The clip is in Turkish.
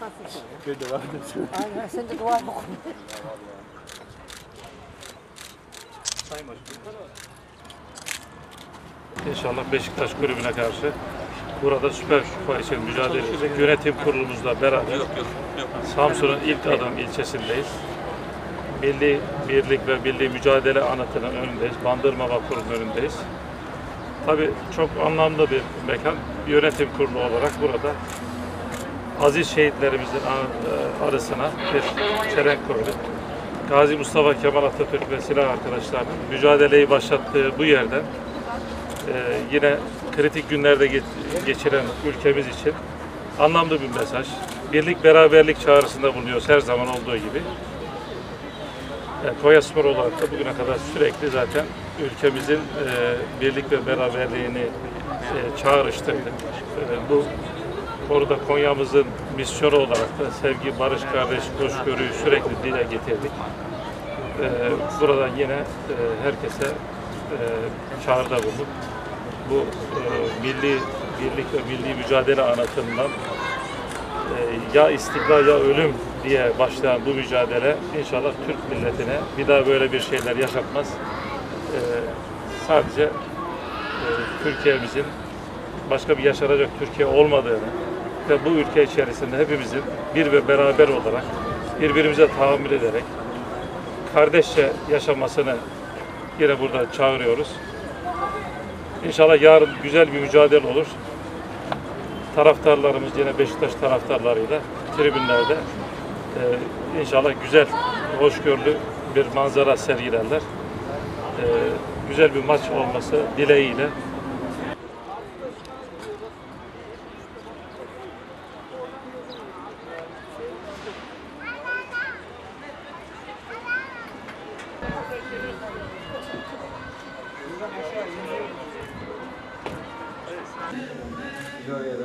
Nasılsın? Bir de var Aynen sen de dua oku. Sayın Başkanım. İnşallah Beşiktaş kulübüne karşı burada Süper Kupa için mücadele edecek. Yönetim kurulumuzla beraber Samsun'un ilk adım ilçesindeyiz. Milli birlik ve milli mücadele anıtının önündeyiz. Bandırma Vapuru'nun önündeyiz. Tabii çok anlamlı bir mekan. Yönetim kurulu olarak burada aziz şehitlerimizin e, arasına bir çelenk koyduk. Gazi Mustafa Kemal Atatürk ve silah arkadaşlarının mücadeleyi başlattığı bu yerden e, yine kritik günlerde ge- geçiren ülkemiz için anlamlı bir mesaj. Birlik beraberlik çağrısında bulunuyoruz her zaman olduğu gibi. E, Konya Spor olarak da bugüne kadar sürekli zaten ülkemizin e, birlik ve beraberliğini e, çağrıştırdık. E, bu konuda Konya'mızın misyonu olarak da sevgi, barış, kardeş, hoşgörüyü sürekli dile getirdik. E, buradan yine e, herkese e, çağrıda bulunup bu e, milli birlik ve milli mücadele anlatımından e, ya istiklal ya ölüm diye başlayan bu mücadele inşallah Türk milletine bir daha böyle bir şeyler yaşatmaz. E, sadece e, Türkiye'mizin başka bir yaşanacak Türkiye olmadığını ve bu ülke içerisinde hepimizin bir ve beraber olarak birbirimize tahammül ederek kardeşçe yaşamasını yine burada çağırıyoruz. İnşallah yarın güzel bir mücadele olur. Taraftarlarımız yine Beşiktaş taraftarlarıyla tribünlerde e, inşallah güzel, hoşgörülü bir manzara sergilerler. E, güzel bir maç olması dileğiyle. Florya